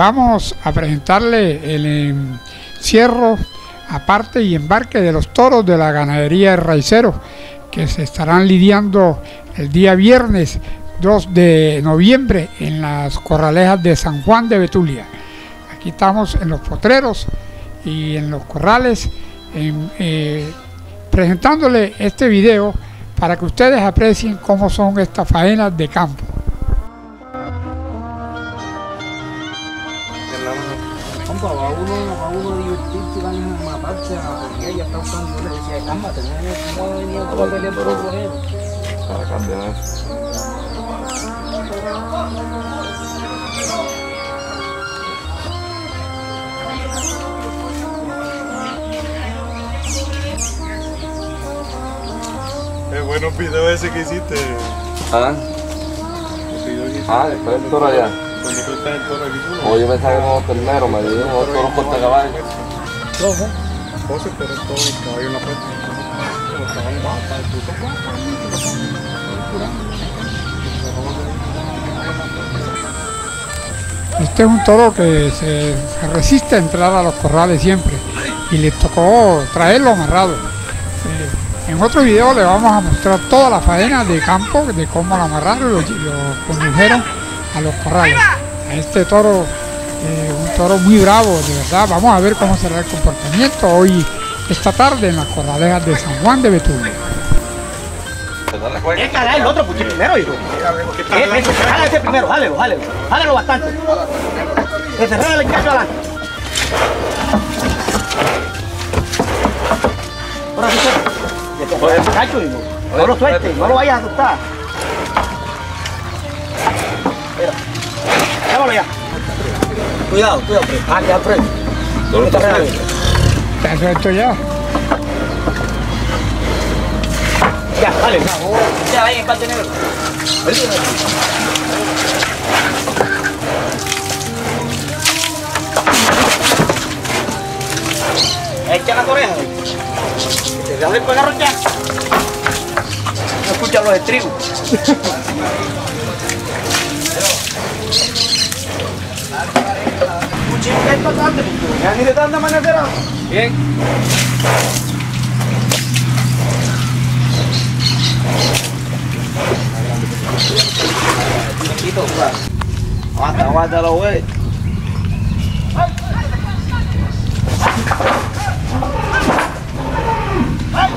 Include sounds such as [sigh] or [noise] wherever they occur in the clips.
Vamos a presentarle el encierro, aparte y embarque de los toros de la ganadería de Raicero, que se estarán lidiando el día viernes 2 de noviembre en las corralejas de San Juan de Betulia. Aquí estamos en los potreros y en los corrales eh, presentándole este video para que ustedes aprecien cómo son estas faenas de campo. Es bueno video ese que hiciste. ¿Ah? Ah, después del toro allá. Cuando tú estás en toro aquí tú. O yo pensaba que no ternero, me dio unos toros corta caballo. José, pero todo el caballo en la puerta. Como tú Este es un toro que se, resiste a entrar a los corrales siempre y le tocó traerlo amarrado. Eh, en otro video le vamos a mostrar toda la faena de campo, de cómo lo amarraron y lo, lo condujeron a los corrales. A este toro, eh, un toro muy bravo, de verdad. Vamos a ver cómo será el comportamiento hoy, esta tarde, en las corralejas de San Juan de Betulia. Es calar el otro puchi primero, hijo. Es, es, jala ese primero, jálelo, jálelo. Jálelo bastante. Que se regale el cacho adelante. Ahora sí, que te regale el cacho, hijo. No lo sueltes, no lo vayas a asustar. Mira. Llámalo ya. Cuidado, cuidado, pre. Ah, queda pre. Que te regale. ¿Está suelto ya? Ya, dale. Ya, ahí en parte negro. Echa la oreja. Que te dale pegar ya. No escuchan los estribos. Escuchen, ¿qué es pasante? Ya ni de tanta manera. Bien. Chiquito, pues. Aguanta, aguántalo, güey. Ya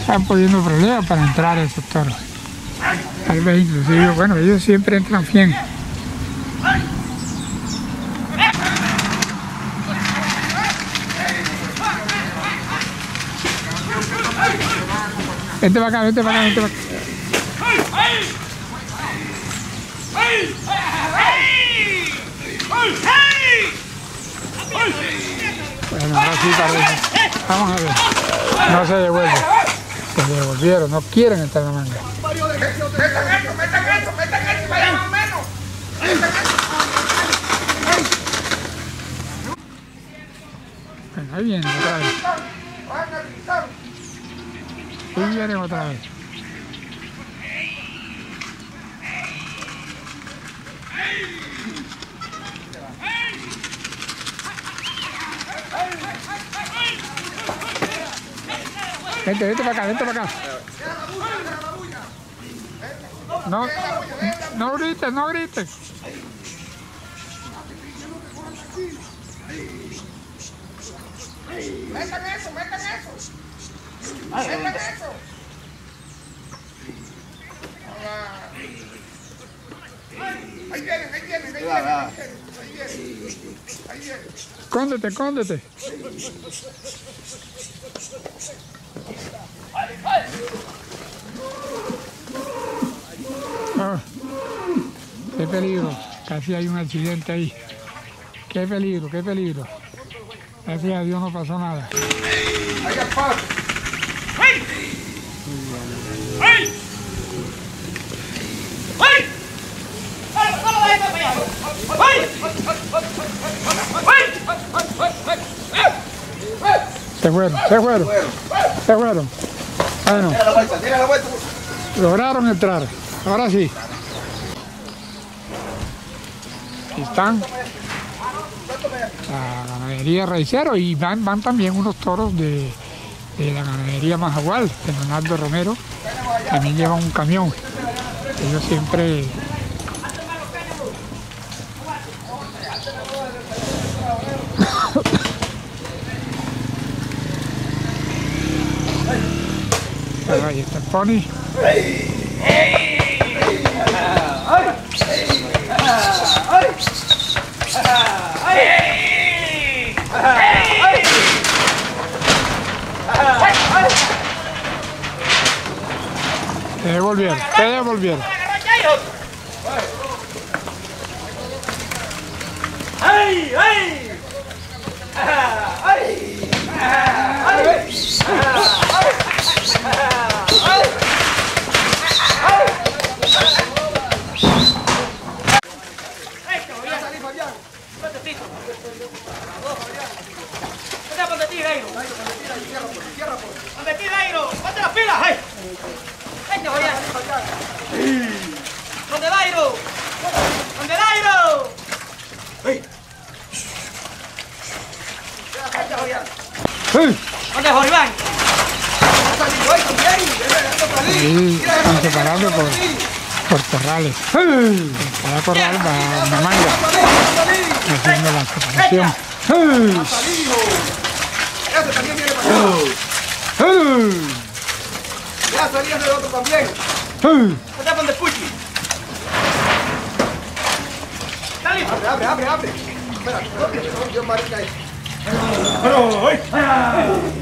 Están poniendo problemas para entrar esos toros. Tal vez inclusive, bueno, ellos siempre entran bien. Vente para acá, vente para acá, vente para acá. Bueno, ahora sí parece. Vamos a ver. No se devuelve. Se devolvieron, no quieren entrar en la manga. Ahí vienen otra vez. Ahí vienen otra vez. Vente, vente para acá, vente para acá. No, no grites, no grites. Metan eso, metan eso. Ahí vienen, ahí vienen, ahí vienen, ahí vienen, ahí. Cóndete, cóndete. Ah, qué peligro, casi hay un accidente ahí. Qué peligro, qué peligro. Gracias a Dios no pasó nada. Fueron, se fueron, se fueron. Bueno, lograron entrar. Ahora sí. Aquí están. La ganadería raicero y van, van también unos toros de, de la ganadería Majagual, de Leonardo Romero. También llevan un camión. Ellos siempre [coughs] Ahí está el pony. Se devolvieron, se devolvieron. ¿Dónde ti, Dairo? ¡Ponte las pilas! ¡Ay! ¡Vente, Julián! ¿Dónde Dairo? ¿Dónde Dairo? ¡Ay! ¡Vente, Julián! ¿Dónde Joribán? Sí, están por, por corrales. Cada corral va una manga haciendo la separación. Ya salían del otro también. Abre, abre, abre, abre. Espera, no, Dios marica ahí. Vete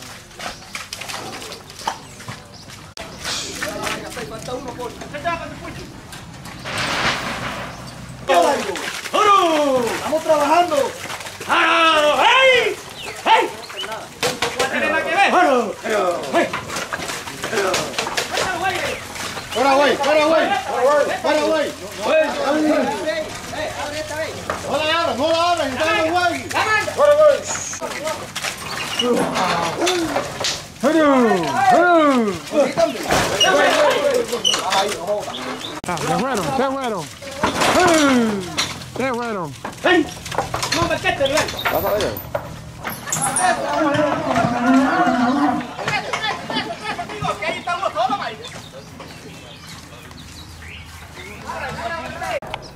Falta uno por. Estamos trabajando. ¡Hey! ¡Hey! Güey. Fuera, güey, fuera, güey. Fuera, güey. No la abran, no la abran, está en el güey. Se fueron, se fueron. Se fueron. No me quete, Rubén.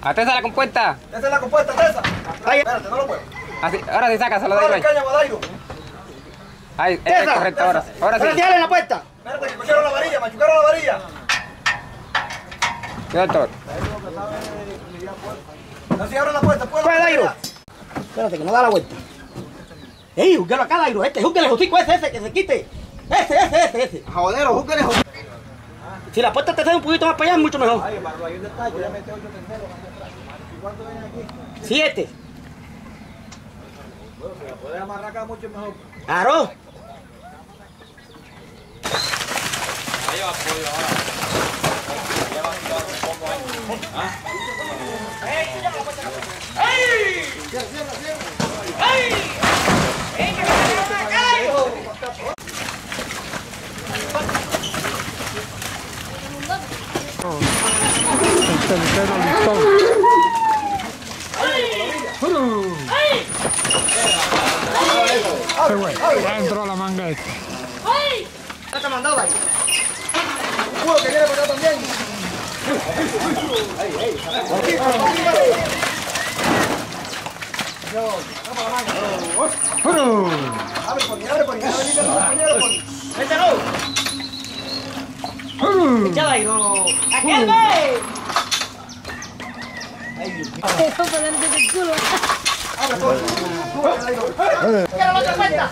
Atesa la compuesta. Esa es la compuesta, esa. Ahí, espérate, no lo puedo. Así, ahora sí sácaselo de Ahí. Ahí, es es correcto ahora. Ahora sí. en la puerta. Espérate, que machucaron la varilla, machucaron la varilla. Sí, doctor. Así abre la puerta, puedo. Pues, Dairo. Espérate, que no da la vuelta. ¡Ey, júguelo acá, Dairo! Este, júguele el hocico ese, ese, que se quite. Ese, ese, ese, ese. Jodero, júquele, jodero. Si la puerta te sale un poquito más para allá, mucho mejor. Ay, Barro, hay un detalle, ya mete ocho terceros. ¿Y cuánto viene aquí? Siete. Bueno, si la puedes amarrar acá mucho mejor. Claro. lleva pollo ahora. Ya va a tirar un poco ahí. ¿Ah? Se entró la manga esta. Ya te mandado ahí. Uno que viene por acá también. Abre por ahí, abre por ahí, abre por ahí, compañero, por ahí. Mételo. Échala ahí, no. ¡Aquel ve! Abre por ahí. ¡Quiero la otra cuenta!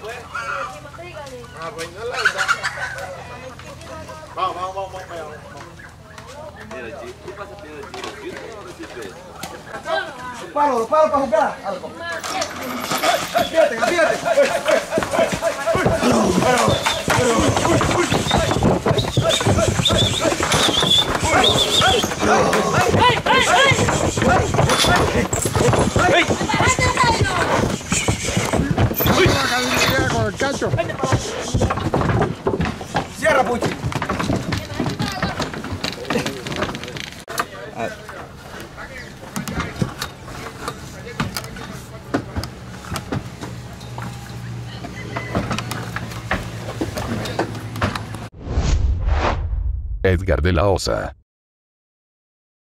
diciendo que Vamos, vamos, vamos, vamos, vamos. Los palos, los palos para jugar. Algo. Fíjate, fíjate. Acá cacho. Cierra, Puchi. Edgar de la Osa.